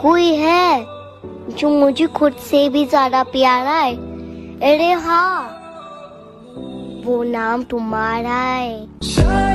कोई है जो मुझे खुद से भी ज़्यादा प्यारा है? अरे हाँ वो नाम तुम्हारा है।